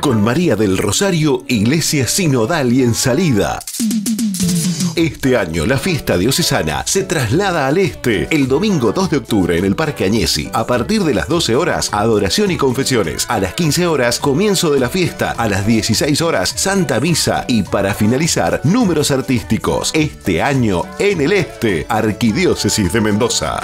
Con María del Rosario, Iglesia Sinodal y en salida. Este año la fiesta diocesana se traslada al este el domingo 2 de octubre en el Parque Añesi. A partir de las 12 horas, adoración y confesiones. A las 15 horas, comienzo de la fiesta. A las 16 horas, Santa Misa. Y para finalizar, números artísticos. Este año en el este, Arquidiócesis de Mendoza.